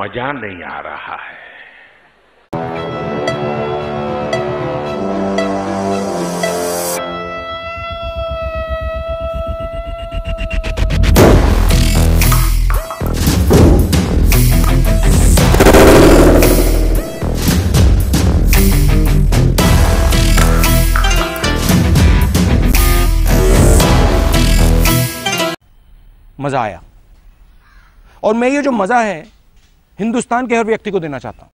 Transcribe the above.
मज़ा नहीं आ रहा है। मज़ा आया। और मैं ये जो मज़ा है हिंदुस्तान के हर व्यक्ति को देना चाहता हूँ।